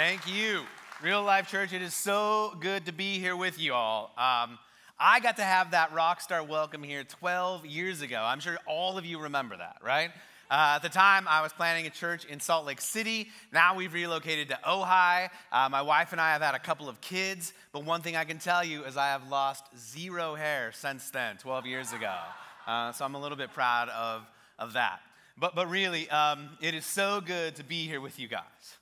Thank you. Real Life Church, it is so good to be here with you all. Um, I got to have that rock star welcome here 12 years ago. I'm sure all of you remember that, right? Uh, at the time, I was planting a church in Salt Lake City. Now we've relocated to Ojai. Uh, my wife and I have had a couple of kids, but one thing I can tell you is I have lost zero hair since then, 12 years ago. Uh, so I'm a little bit proud of, of that. But, but really, um, it is so good to be here with you guys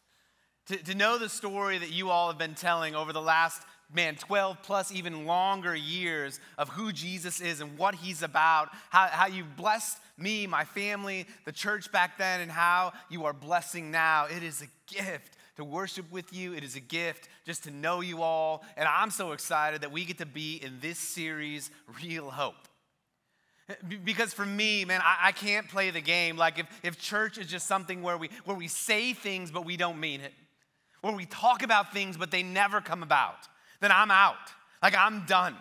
to, to know the story that you all have been telling over the last, man, 12 plus even longer years of who Jesus is and what he's about, how, how you blessed me, my family, the church back then, and how you are blessing now. It is a gift to worship with you. It is a gift just to know you all. And I'm so excited that we get to be in this series, Real Hope. Because for me, man, I, I, can't play the game. Like if, if church is just something where we, where we say things but we don't mean it where we talk about things but they never come about, then I'm out. Like I'm done.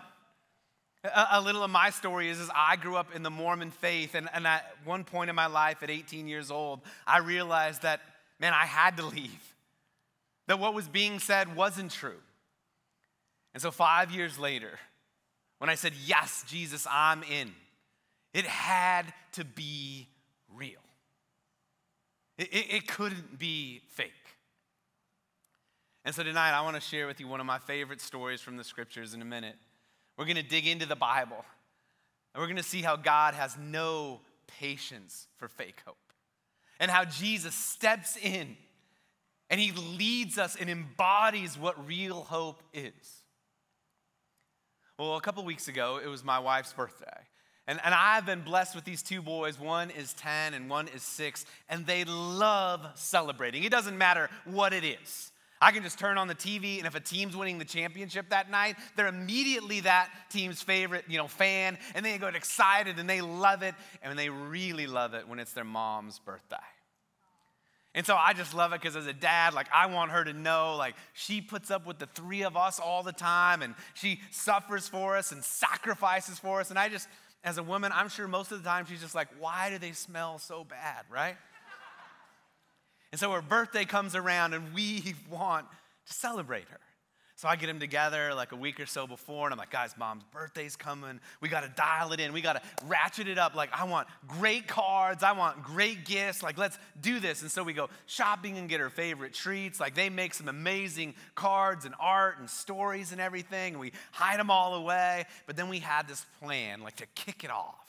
A, a little of my story is, is I grew up in the Mormon faith, and, and at one point in my life, at 18 years old, I realized that, man, I had to leave. That what was being said wasn't true. And so five years later, when I said, Yes, Jesus, I'm in, it had to be real. It, it, it couldn't be fake. And so tonight, I want to share with you one of my favorite stories from the scriptures in a minute. We're going to dig into the Bible, and we're going to see how God has no patience for fake hope, and how Jesus steps in and he leads us and embodies what real hope is. Well, a couple weeks ago, it was my wife's birthday. And, and I've been blessed with these two boys. One is 10 and one is 6, and they love celebrating. It doesn't matter what it is. I can just turn on the TV, and if a team's winning the championship that night, they're immediately that team's favorite, you know, fan, and they get excited and they love it, and they really love it when it's their mom's birthday. And so I just love it because as a dad, like I want her to know, like she puts up with the three of us all the time, and she suffers for us and sacrifices for us. And I just, as a woman, I'm sure most of the time she's just like, why do they smell so bad, right? And so her birthday comes around and we want to celebrate her. So I get them together like a week or so before, and I'm like, guys, mom's birthday's coming. We got to dial it in. We got to ratchet it up. Like, I want great cards. I want great gifts. Like, let's do this. And so we go shopping and get her favorite treats. Like, they make some amazing cards and art and stories and everything. And we hide them all away. But then we had this plan, like, to kick it off.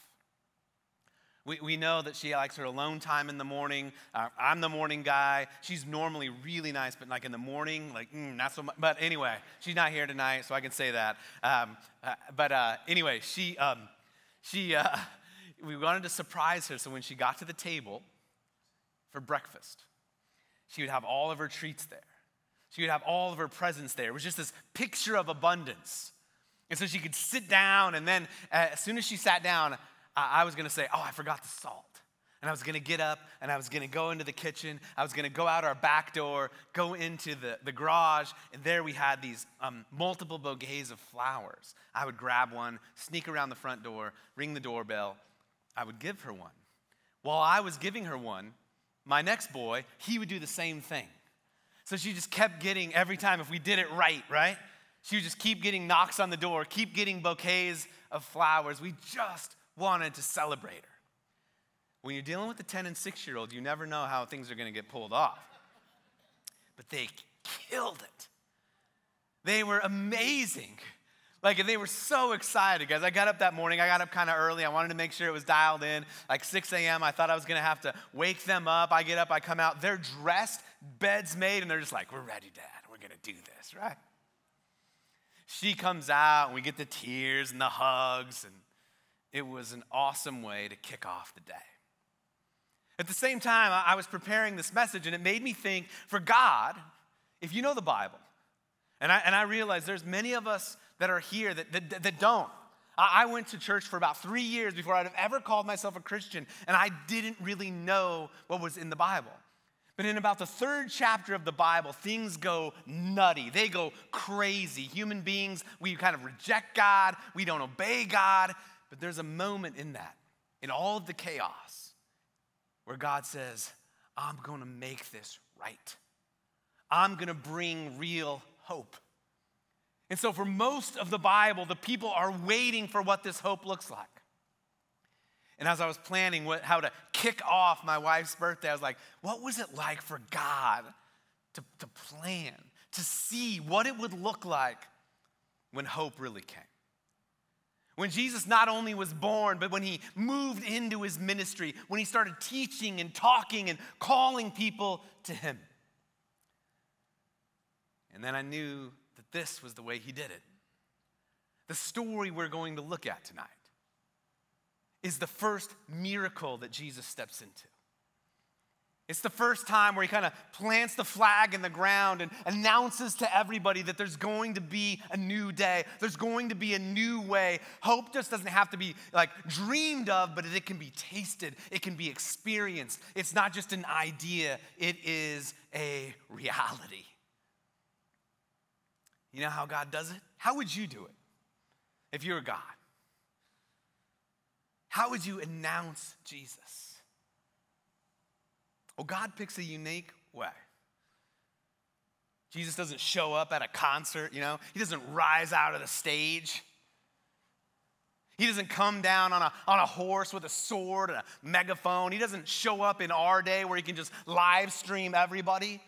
We, we know that she likes her alone time in the morning. Uh, I'm the morning guy. She's normally really nice, but like in the morning, like, mm, not so much. But anyway, she's not here tonight, so I can say that. Um, uh, but uh, anyway, she, um, she, uh, we wanted to surprise her. So when she got to the table for breakfast, she would have all of her treats there. She would have all of her presents there. It was just this picture of abundance. And so she could sit down, and then uh, as soon as she sat down, I, I was gonna say, oh, I forgot the salt. And I was gonna get up and I was gonna go into the kitchen. I was gonna go out our back door, go into the, the garage, and there we had these um, multiple bouquets of flowers. I would grab one, sneak around the front door, ring the doorbell. I would give her one. While I was giving her one, my next boy, he would do the same thing. So she just kept getting, every time, if we did it right, right? She would just keep getting knocks on the door, keep getting bouquets of flowers. We just wanted to celebrate her. When you're dealing with a 10 and 6 year old, you never know how things are going to get pulled off. But they killed it. They were amazing. Like, they were so excited, guys. I got up that morning. I got up kind of early. I wanted to make sure it was dialed in. Like 6 a.m., I thought I was going to have to wake them up. I get up, I come out. They're dressed, beds made, and they're just like, We're ready, Dad. We're going to do this, right? She comes out, and we get the tears and the hugs, and it was an awesome way to kick off the day. At the same time, I was preparing this message, and it made me think for God, if you know the Bible, and I, and I realize there's many of us that are here that, that, that don't. I went to church for about three years before I'd have ever called myself a Christian, and I didn't really know what was in the Bible. But in about the third chapter of the Bible, things go nutty. They go crazy. Human beings, we kind of reject God, we don't obey God, but there's a moment in that, in all of the chaos, where God says, I'm going to make this right. I'm going to bring real hope. And so, for most of the Bible, the people are waiting for what this hope looks like. And as I was planning what, how to kick off my wife's birthday, I was like, what was it like for God to, to plan, to see what it would look like when hope really came? When Jesus not only was born, but when he moved into his ministry, when he started teaching and talking and calling people to him. And then I knew that this was the way he did it. The story we're going to look at tonight is the first miracle that Jesus steps into. It's the first time where he kind of plants the flag in the ground and announces to everybody that there's going to be a new day. There's going to be a new way. Hope just doesn't have to be like dreamed of, but it can be tasted, it can be experienced. It's not just an idea, it is a reality. You know how God does it? How would you do it if you were God? How would you announce Jesus? Well, God picks a unique way. Jesus doesn't show up at a concert, you know, he doesn't rise out of the stage. He doesn't come down on a, on a horse with a sword and a megaphone. He doesn't show up in our day where he can just live stream everybody.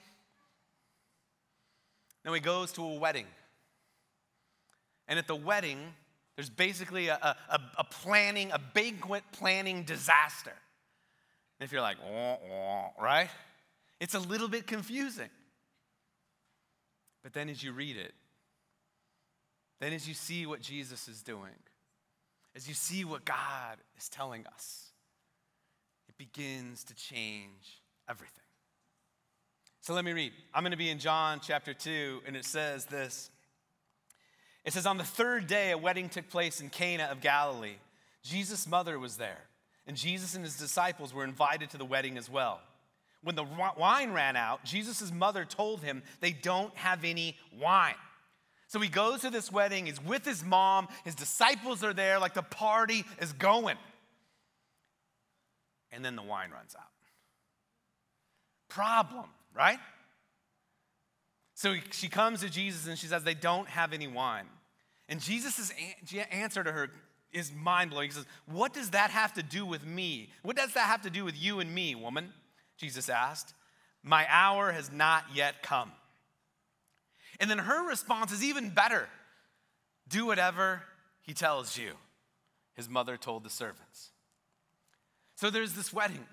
No, he goes to a wedding. And at the wedding, there's basically a, a, a planning, a banquet planning disaster. If you're like, wah, wah, right? It's a little bit confusing. But then as you read it, then as you see what Jesus is doing, as you see what God is telling us, it begins to change everything. So let me read. I'm going to be in John chapter 2, and it says this it says, On the third day, a wedding took place in Cana of Galilee. Jesus' mother was there, and Jesus and his disciples were invited to the wedding as well. When the wine ran out, Jesus' mother told him they don't have any wine. So he goes to this wedding, he's with his mom, his disciples are there, like the party is going. And then the wine runs out. Problem, right? So she comes to Jesus and she says, They don't have any wine. And Jesus' answer to her is mind blowing. He says, What does that have to do with me? What does that have to do with you and me, woman? Jesus asked. My hour has not yet come. And then her response is even better do whatever he tells you, his mother told the servants. So there's this wedding.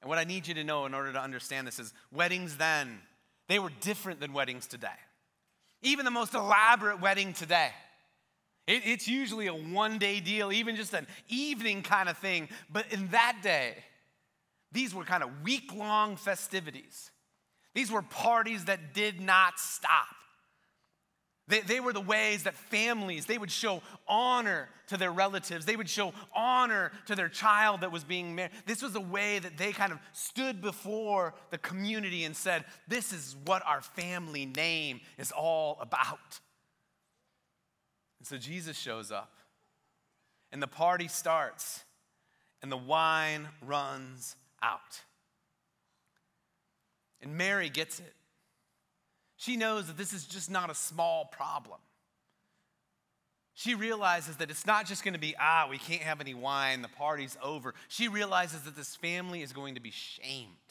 And what I need you to know in order to understand this is weddings then they were different than weddings today. Even the most elaborate wedding today. It, it's usually a one day deal, even just an evening kind of thing. But in that day, these were kind of week long festivities. These were parties that did not stop. They, they were the ways that families, they would show honor to their relatives. They would show honor to their child that was being married. This was a way that they kind of stood before the community and said, this is what our family name is all about. And so Jesus shows up and the party starts and the wine runs out. And Mary gets it. She knows that this is just not a small problem. She realizes that it's not just going to be, ah, we can't have any wine, the party's over. She realizes that this family is going to be shamed.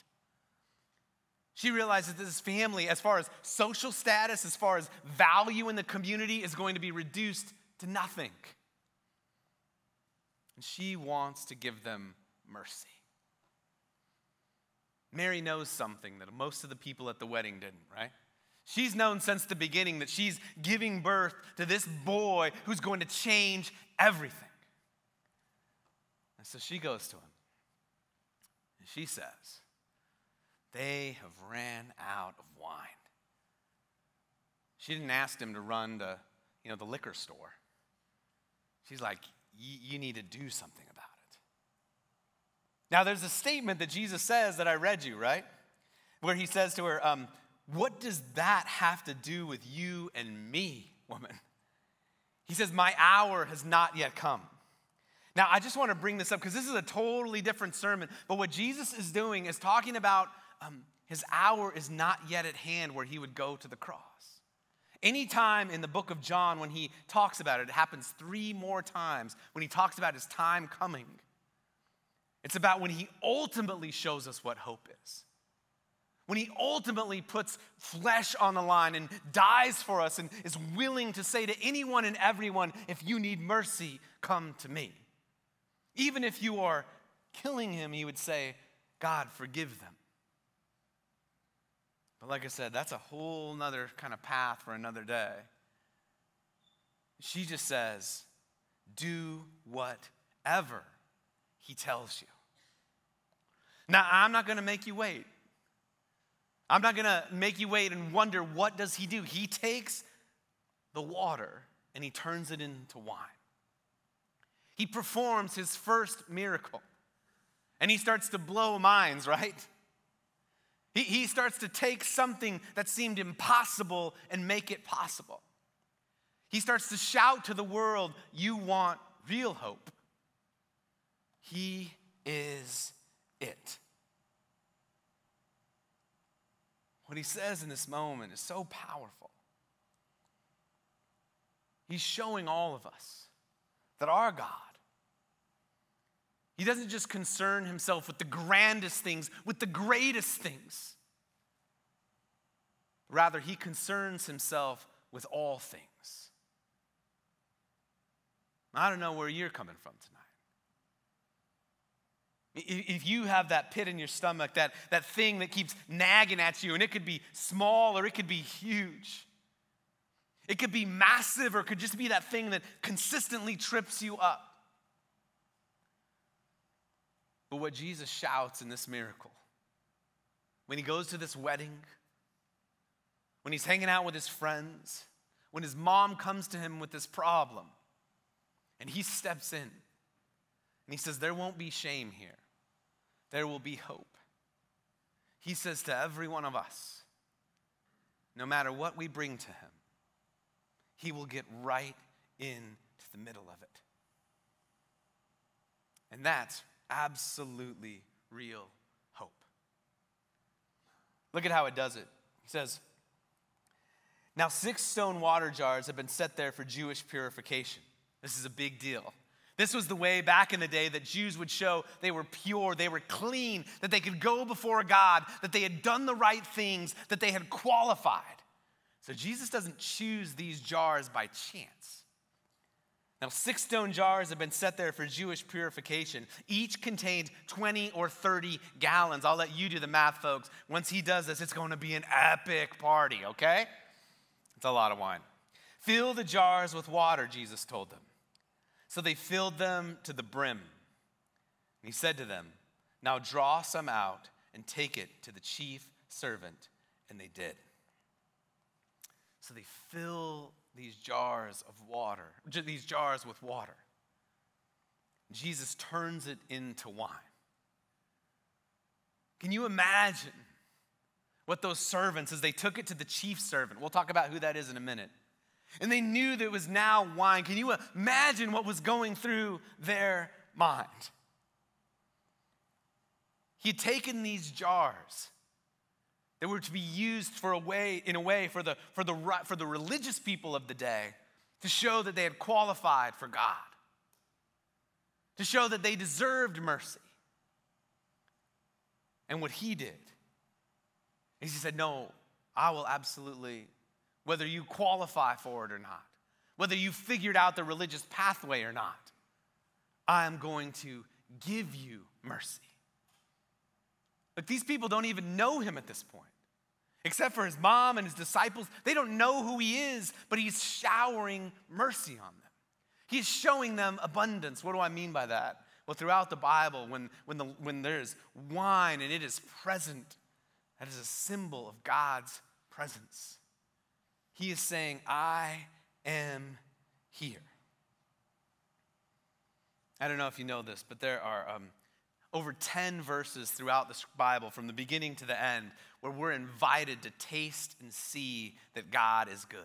She realizes that this family, as far as social status, as far as value in the community, is going to be reduced to nothing. And she wants to give them mercy. Mary knows something that most of the people at the wedding didn't, right? She's known since the beginning that she's giving birth to this boy who's going to change everything. And so she goes to him and she says, They have ran out of wine. She didn't ask him to run to, you know, the liquor store. She's like, You need to do something about it. Now, there's a statement that Jesus says that I read you, right? Where he says to her, um, what does that have to do with you and me, woman? He says, My hour has not yet come. Now, I just want to bring this up because this is a totally different sermon. But what Jesus is doing is talking about um, his hour is not yet at hand where he would go to the cross. Anytime in the book of John when he talks about it, it happens three more times when he talks about his time coming. It's about when he ultimately shows us what hope is. When he ultimately puts flesh on the line and dies for us and is willing to say to anyone and everyone, if you need mercy, come to me. Even if you are killing him, he would say, God, forgive them. But like I said, that's a whole nother kind of path for another day. She just says, do whatever he tells you. Now, I'm not going to make you wait. I'm not going to make you wait and wonder what does he do? He takes the water and he turns it into wine. He performs his first miracle. And he starts to blow minds, right? He, he starts to take something that seemed impossible and make it possible. He starts to shout to the world, You want real hope. He is it. What he says in this moment is so powerful. He's showing all of us that our God he doesn't just concern himself with the grandest things, with the greatest things. Rather, he concerns himself with all things. I don't know where you're coming from tonight. If you have that pit in your stomach, that, that thing that keeps nagging at you, and it could be small or it could be huge. It could be massive or it could just be that thing that consistently trips you up. But what Jesus shouts in this miracle, when he goes to this wedding, when he's hanging out with his friends, when his mom comes to him with this problem, and he steps in and he says, There won't be shame here, there will be hope. He says to every one of us, no matter what we bring to him, he will get right into the middle of it. And that's absolutely real hope. Look at how it does it. He says, Now, six stone water jars have been set there for Jewish purification. This is a big deal. This was the way back in the day that Jews would show they were pure, they were clean, that they could go before God, that they had done the right things, that they had qualified. So Jesus doesn't choose these jars by chance. Now, six stone jars have been set there for Jewish purification. Each contained 20 or 30 gallons. I'll let you do the math, folks. Once he does this, it's going to be an epic party, okay? It's a lot of wine. Fill the jars with water, Jesus told them. So they filled them to the brim. And he said to them, Now draw some out and take it to the chief servant. And they did. So they fill these jars of water, these jars with water. Jesus turns it into wine. Can you imagine what those servants, as they took it to the chief servant, we'll talk about who that is in a minute, and they knew that it was now wine. Can you imagine what was going through their mind? He had taken these jars that were to be used for a way, in a way for the, for, the, for the religious people of the day to show that they had qualified for God, to show that they deserved mercy. And what he did is he said, No, I will absolutely, whether you qualify for it or not, whether you figured out the religious pathway or not, I am going to give you mercy. But these people don't even know him at this point except for his mom and his disciples. They don't know who he is, but he's showering mercy on them. He's showing them abundance. What do I mean by that? Well, throughout the Bible, when, when, the, when there's wine and it is present, that is a symbol of God's presence. He is saying, I am here. I don't know if you know this, but there are um, over 10 verses throughout the Bible, from the beginning to the end, where we're invited to taste and see that God is good.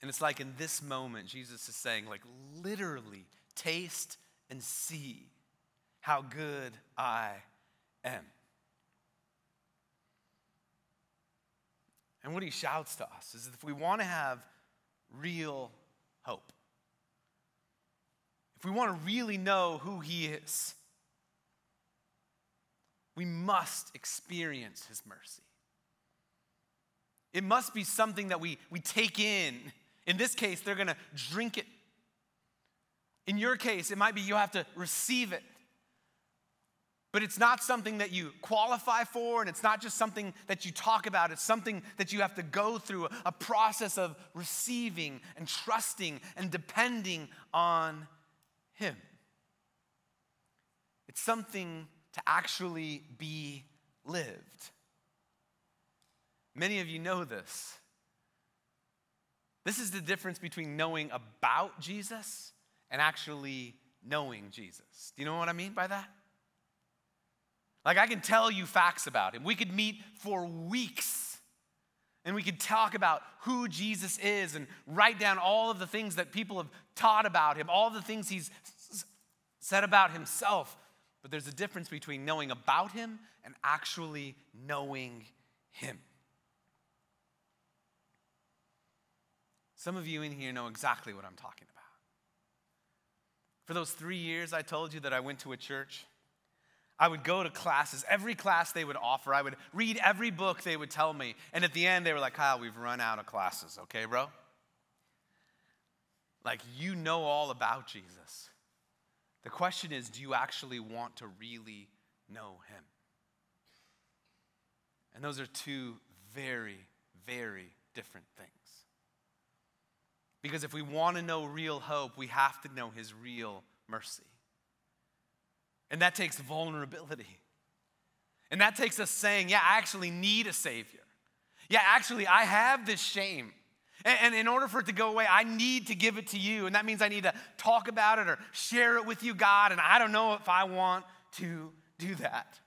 And it's like in this moment, Jesus is saying, like, literally, taste and see how good I am. And what he shouts to us is if we want to have real hope, if we want to really know who he is, we must experience his mercy. It must be something that we, we take in. In this case, they're going to drink it. In your case, it might be you have to receive it. But it's not something that you qualify for, and it's not just something that you talk about. It's something that you have to go through a process of receiving and trusting and depending on Him. It's something to actually be lived. Many of you know this. This is the difference between knowing about Jesus and actually knowing Jesus. Do you know what I mean by that? Like, I can tell you facts about him. We could meet for weeks and we could talk about who Jesus is and write down all of the things that people have taught about him, all the things he's said about himself. But there's a difference between knowing about him and actually knowing him. Some of you in here know exactly what I'm talking about. For those three years I told you that I went to a church, I would go to classes, every class they would offer. I would read every book they would tell me. And at the end, they were like, Kyle, we've run out of classes, okay, bro? Like, you know all about Jesus. The question is, do you actually want to really know him? And those are two very, very different things. Because if we want to know real hope, we have to know his real mercy. And that takes vulnerability. And that takes us saying, yeah, I actually need a Savior. Yeah, actually, I have this shame. And, in order for it to go away, I need to give it to you. And that means I need to talk about it or share it with you, God. And I don't know if I want to do that.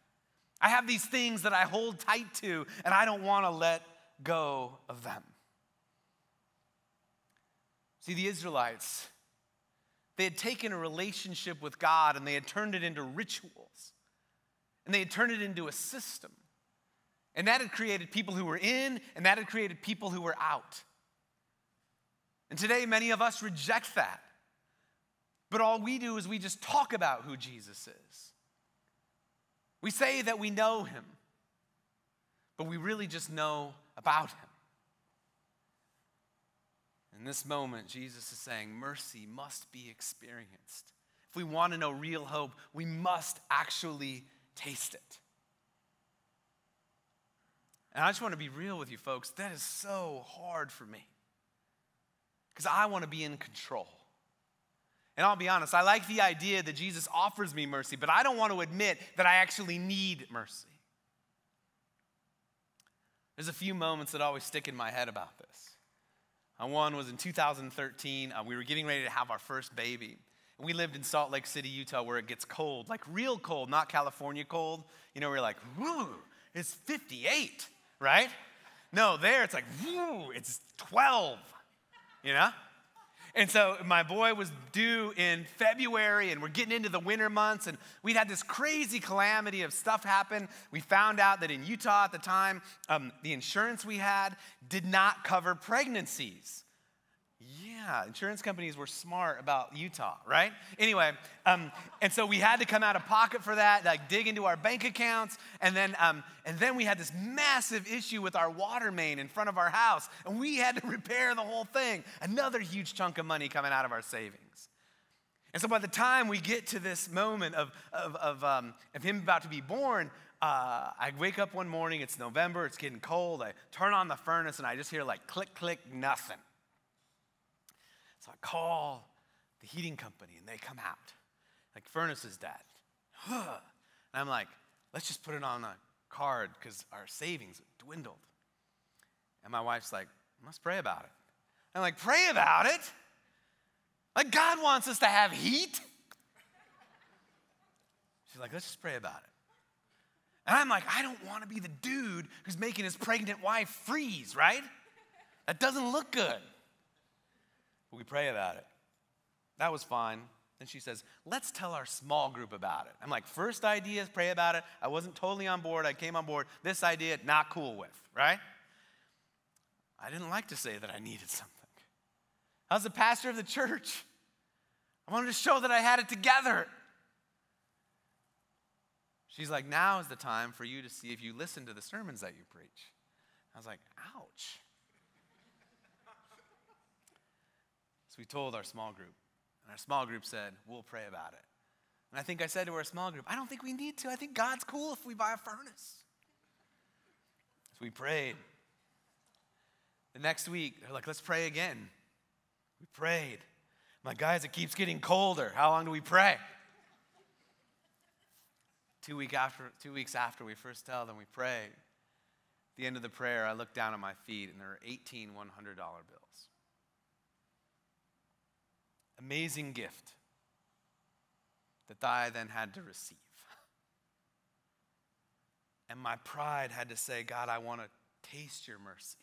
I have these things that I hold tight to, and I don't want to let go of them. See, the Israelites, they had taken a relationship with God and they had turned it into rituals. And they had turned it into a system. And that had created people who were in, and that had created people who were out. And today, many of us reject that. But all we do is we just talk about who Jesus is. We say that we know him, but we really just know about him. In this moment, Jesus is saying mercy must be experienced. If we want to know real hope, we must actually taste it. And I just want to be real with you folks. That is so hard for me because I want to be in control. And I'll be honest, I like the idea that Jesus offers me mercy, but I don't want to admit that I actually need mercy. There's a few moments that always stick in my head about this. Uh, one was in 2013. Uh, we were getting ready to have our first baby. And we lived in Salt Lake City, Utah, where it gets cold, like real cold, not California cold. You know, we're like, woo, it's 58, right? No, there it's like, woo, it's 12, you know? And so my boy was due in February, and we're getting into the winter months, and we'd had this crazy calamity of stuff happen. We found out that in Utah at the time, um, the insurance we had did not cover pregnancies. Yeah, insurance companies were smart about Utah, right? Anyway, um, and so we had to come out of pocket for that, like dig into our bank accounts, and then um, and then we had this massive issue with our water main in front of our house, and we had to repair the whole thing. Another huge chunk of money coming out of our savings. And so by the time we get to this moment of of of, um, of him about to be born, uh, I wake up one morning. It's November. It's getting cold. I turn on the furnace, and I just hear like click click nothing. So I call the heating company and they come out. Like, furnace is dead. and I'm like, let's just put it on a card because our savings dwindled. And my wife's like, let's pray about it. I'm like, pray about it? Like, God wants us to have heat? She's like, let's just pray about it. And I'm like, I don't want to be the dude who's making his pregnant wife freeze, right? That doesn't look good. We pray about it. That was fine. Then she says, let's tell our small group about it. I'm like, first idea pray about it. I wasn't totally on board. I came on board. This idea, not cool with, right? I didn't like to say that I needed something. I was the pastor of the church. I wanted to show that I had it together. She's like, now is the time for you to see if you listen to the sermons that you preach. I was like, ouch. So we told our small group, and our small group said, we'll pray about it. And I think I said to our small group, I don't think we need to. I think God's cool if we buy a furnace. So we prayed. The next week, they're like, let's pray again. We prayed. My guys, it keeps getting colder. How long do we pray? Two, week after, two weeks after we first tell them we pray, at the end of the prayer, I look down at my feet and there are 18 $100 bills. Amazing gift that I then had to receive. And my pride had to say, God, I want to taste your mercy,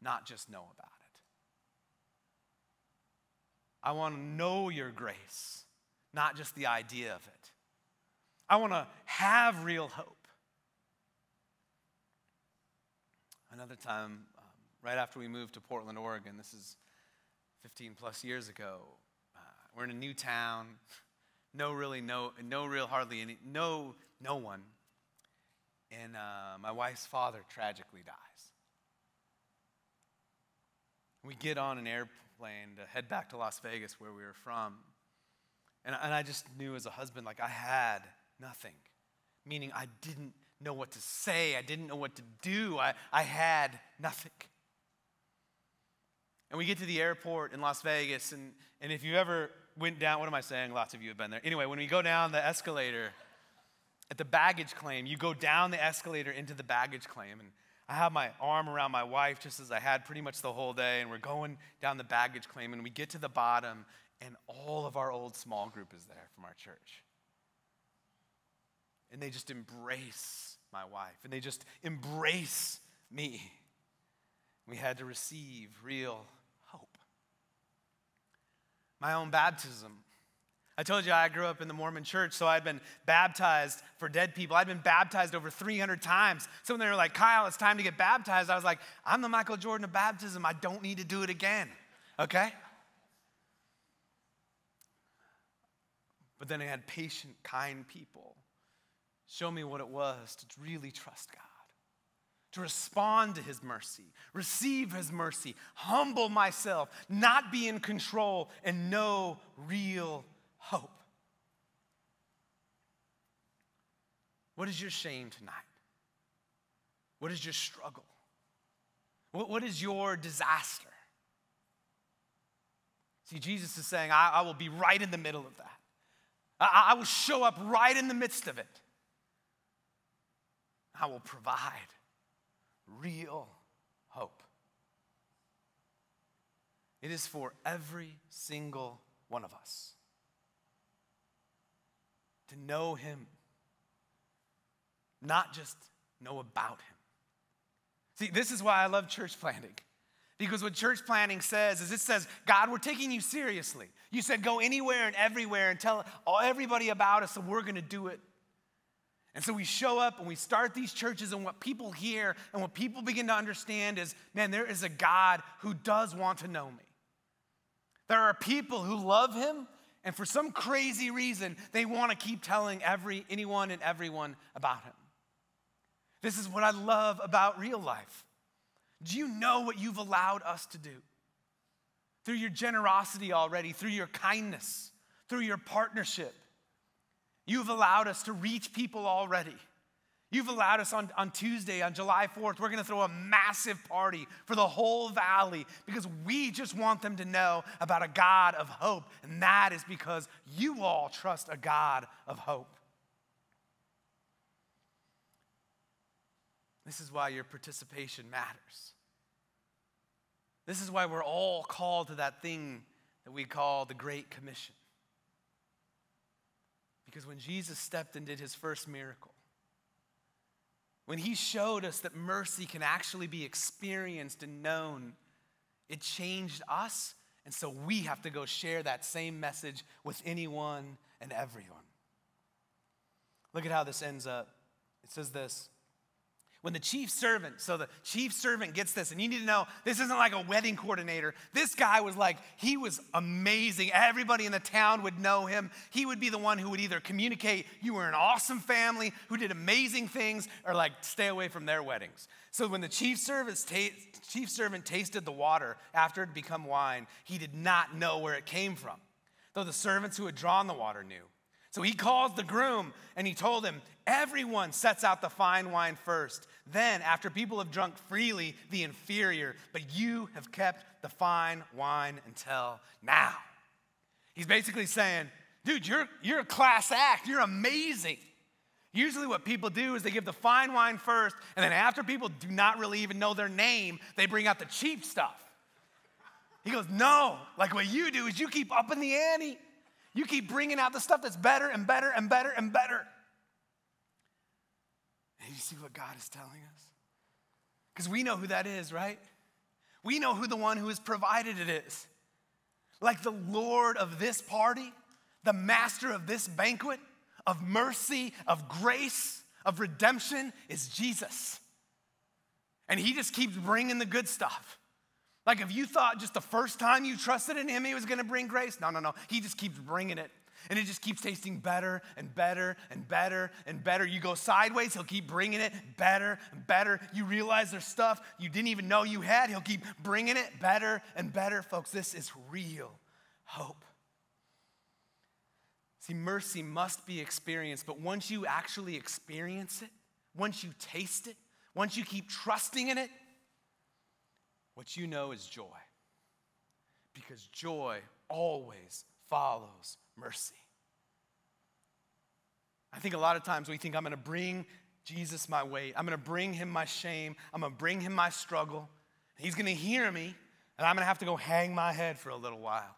not just know about it. I want to know your grace, not just the idea of it. I want to have real hope. Another time, um, right after we moved to Portland, Oregon, this is 15 plus years ago, uh, we're in a new town, no really, no, no real, hardly any, no, no one. And uh, my wife's father tragically dies. We get on an airplane to head back to Las Vegas, where we were from. And, and I just knew as a husband, like I had nothing. Meaning, I didn't know what to say, I didn't know what to do, I, I had nothing. And we get to the airport in Las Vegas, and, and if you ever went down, what am I saying? Lots of you have been there. Anyway, when we go down the escalator at the baggage claim, you go down the escalator into the baggage claim, and I have my arm around my wife just as I had pretty much the whole day, and we're going down the baggage claim, and we get to the bottom, and all of our old small group is there from our church. And they just embrace my wife, and they just embrace me. We had to receive real. My own baptism. I told you I grew up in the Mormon church, so I'd been baptized for dead people. I'd been baptized over 300 times. So when they were like, Kyle, it's time to get baptized, I was like, I'm the Michael Jordan of baptism. I don't need to do it again. Okay? But then I had patient, kind people show me what it was to really trust God, to respond to His mercy, receive His mercy, humble myself, not be in control, and know real hope. What is your shame tonight? What is your struggle? What, what is your disaster? See, Jesus is saying, I, I will be right in the middle of that. I, I will show up right in the midst of it. I will provide real hope. It is for every single one of us to know Him, not just know about Him. See, this is why I love church planting. Because what church planting says is it says, God, we're taking you seriously. You said go anywhere and everywhere and tell everybody about us, so we're going to do it. And so we show up and we start these churches, and what people hear and what people begin to understand is man, there is a God who does want to know me. There are people who love him, and for some crazy reason, they want to keep telling every, anyone and everyone about him. This is what I love about real life. Do you know what you've allowed us to do? Through your generosity already, through your kindness, through your partnership You've allowed us to reach people already. You've allowed us on, on Tuesday, on July 4th, we're gonna throw a massive party for the whole valley because we just want them to know about a God of hope. And that is because you all trust a God of hope. This is why your participation matters. This is why we're all called to that thing that we call the Great Commission. Because when Jesus stepped and did his first miracle, when he showed us that mercy can actually be experienced and known, it changed us. And so we have to go share that same message with anyone and everyone. Look at how this ends up. It says this when the chief servant, so the chief servant gets this, and you need to know this isn't like a wedding coordinator. This guy was like, he was amazing. Everybody in the town would know him. He would be the one who would either communicate, you were an awesome family who did amazing things, or like stay away from their weddings. So when the chief servant, chief servant tasted the water after it had become wine, he did not know where it came from, though the servants who had drawn the water knew. So he calls the groom and he told him, Everyone sets out the fine wine first. Then, after people have drunk freely, the inferior, but you have kept the fine wine until now. He's basically saying, Dude, you're, you're a class act. You're amazing. Usually, what people do is they give the fine wine first, and then after people do not really even know their name, they bring out the cheap stuff. He goes, No, like what you do is you keep upping the ante. You keep bringing out the stuff that's better and better and better and better. And you see what God is telling us? Because we know who that is, right? We know who the one who has provided it is. Like the Lord of this party, the master of this banquet, of mercy, of grace, of redemption is Jesus. And he just keeps bringing the good stuff. Like if you thought just the first time you trusted in him, he was gonna bring grace, no, no, no. He just keeps bringing it. And it just keeps tasting better and better and better and better. You go sideways, he'll keep bringing it better and better. You realize there's stuff you didn't even know you had, he'll keep bringing it better and better. Folks, this is real hope. See, mercy must be experienced, but once you actually experience it, once you taste it, once you keep trusting in it, what you know is joy. Because joy always follows mercy. I think a lot of times we think I'm gonna bring Jesus my weight, I'm gonna bring him my shame, I'm gonna bring him my struggle. He's gonna hear me, and I'm gonna have to go hang my head for a little while.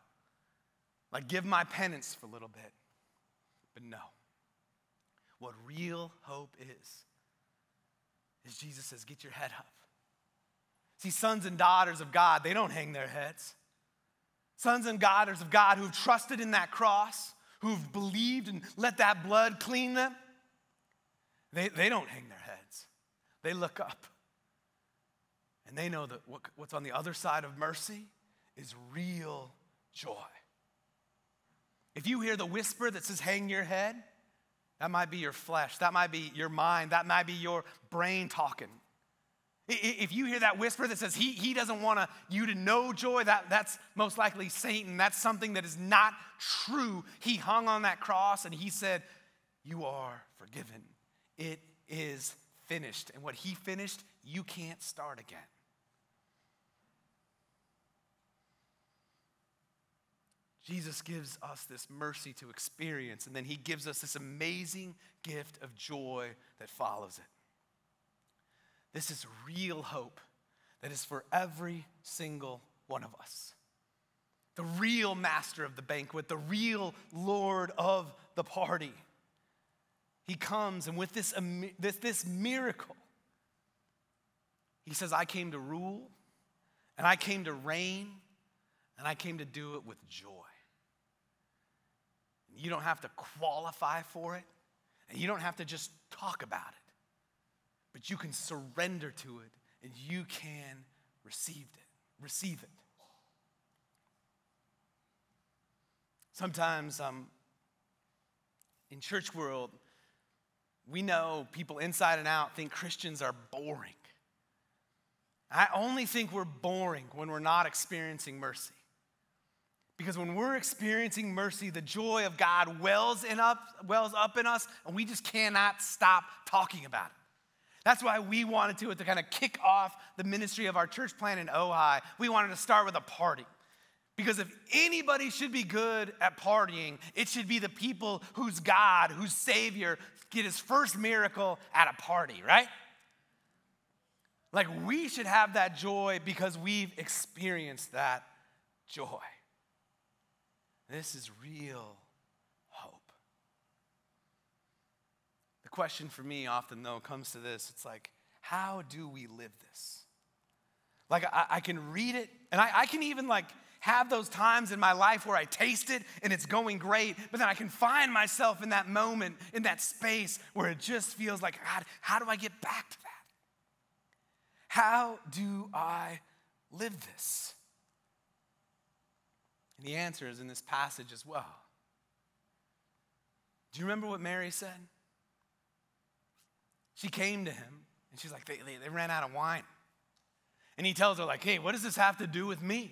Like give my penance for a little bit. But no. What real hope is, is Jesus says, get your head up. See, sons and daughters of God, they don't hang their heads. Sons and daughters of God who've trusted in that cross, who've believed and let that blood clean them, they, they don't hang their heads. They look up. And they know that what, what's on the other side of mercy is real joy. If you hear the whisper that says, hang your head, that might be your flesh, that might be your mind, that might be your brain talking. If you hear that whisper that says he, he doesn't want you to know joy, that, that's most likely Satan. That's something that is not true. He hung on that cross and he said, You are forgiven. It is finished. And what he finished, you can't start again. Jesus gives us this mercy to experience, and then he gives us this amazing gift of joy that follows it. This is real hope that is for every single one of us. The real master of the banquet, the real Lord of the party. He comes, and with this, this, this miracle, he says, I came to rule, and I came to reign, and I came to do it with joy. You don't have to qualify for it, and you don't have to just talk about it but you can surrender to it and you can receive it. Receive it. Sometimes um, in church world, we know people inside and out think Christians are boring. I only think we're boring when we're not experiencing mercy. Because when we're experiencing mercy, the joy of God wells, in up, wells up in us, and we just cannot stop talking about it. That's why we wanted to, to kind of kick off the ministry of our church plant in Ojai. We wanted to start with a party. Because if anybody should be good at partying, it should be the people whose God, whose Savior, get his first miracle at a party, right? Like we should have that joy because we've experienced that joy. This is real The question for me often, though, comes to this it's like, how do we live this? Like, I, I can read it, and I, I can even like have those times in my life where I taste it and it's going great, but then I can find myself in that moment, in that space where it just feels like, God, how do I get back to that? How do I live this? And the answer is in this passage as well. Do you remember what Mary said? She came to him and she's like, they, they, they ran out of wine. And he tells her, like, hey, what does this have to do with me?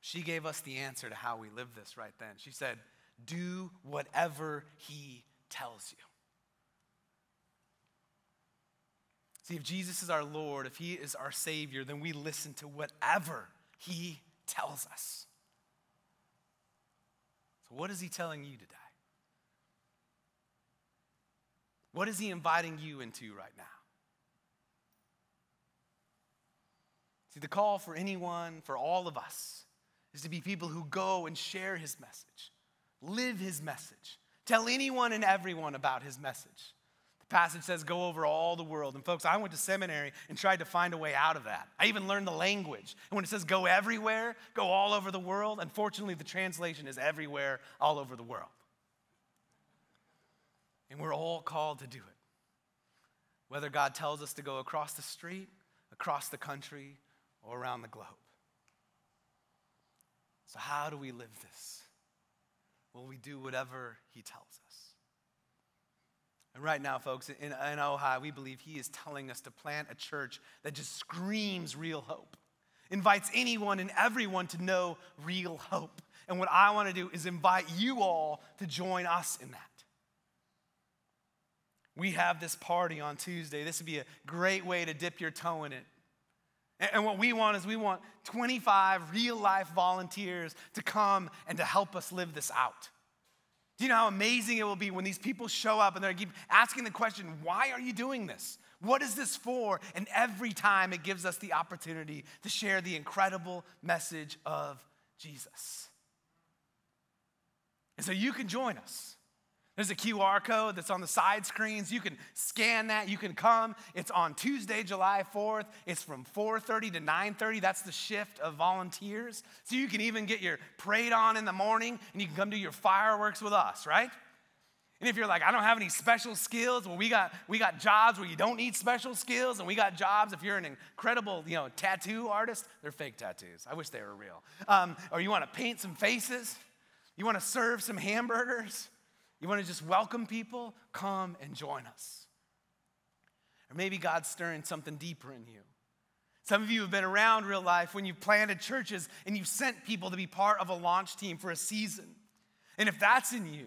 She gave us the answer to how we live this right then. She said, do whatever he tells you. See, if Jesus is our Lord, if he is our Savior, then we listen to whatever he tells us. So, what is he telling you today? What is he inviting you into right now? See, the call for anyone, for all of us, is to be people who go and share his message, live his message, tell anyone and everyone about his message The passage says go over all the world. And folks, I went to seminary and tried to find a way out of that. I even learned the language. And when it says go everywhere, go all over the world, unfortunately, the translation is everywhere, all over the world. And we're all called to do it. Whether God tells us to go across the street, across the country, or around the globe. So, how do we live this? Well, we do whatever He tells us. And right now, folks, in, in Ojai, we believe he is telling us to plant a church that just screams real hope, invites anyone and everyone to know real hope. And what I want to do is invite you all to join us in that. We have this party on Tuesday. This would be a great way to dip your toe in it. And what we want is we want 25 real life volunteers to come and to help us live this out. Do you know how amazing it will be when these people show up and they keep asking the question, why are you doing this? What is this for? And every time it gives us the opportunity to share the incredible message of Jesus. And so you can join us. There's a QR code that's on the side screens. You can scan that. You can come. It's on Tuesday, July 4th. It's from 4:30 to 9:30. That's the shift of volunteers. So you can even get your parade on in the morning and you can come do your fireworks with us, right? And if you're like, I don't have any special skills, well, we got we got jobs where you don't need special skills, and we got jobs if you're an incredible, you know, tattoo artist. They're fake tattoos. I wish they were real. Um, or you want to paint some faces. You want to serve some hamburgers. You want to just welcome people? Come and join us. Or maybe God's stirring something deeper in you. Some of you have been around real life when you've planted churches and you've sent people to be part of a launch team for a season. And if that's in you,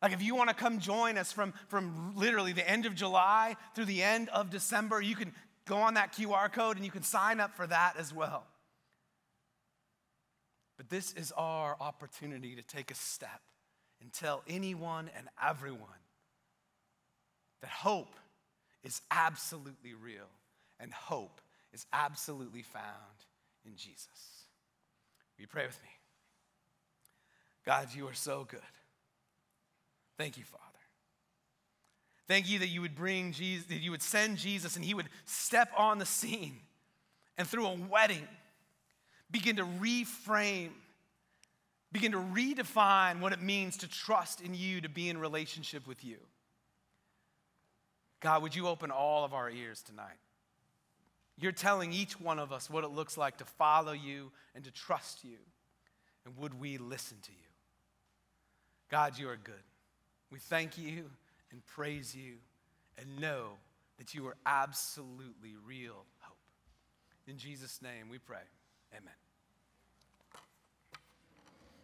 like if you want to come join us from, from literally the end of July through the end of December, you can go on that QR code and you can sign up for that as well. But this is our opportunity to take a step and tell anyone and everyone that hope is absolutely real and hope is absolutely found in Jesus. Will you pray with me? God, you are so good. Thank you, Father. Thank you that you would bring Jesus, that you would send Jesus and he would step on the scene and through a wedding begin to reframe begin to redefine what it means to trust in you, to be in relationship with you. God, would you open all of our ears tonight? You're telling each one of us what it looks like to follow you and to trust you. And would we listen to you? God, you are good. We thank you and praise you and know that you are absolutely real hope. In Jesus' name we pray. Amen.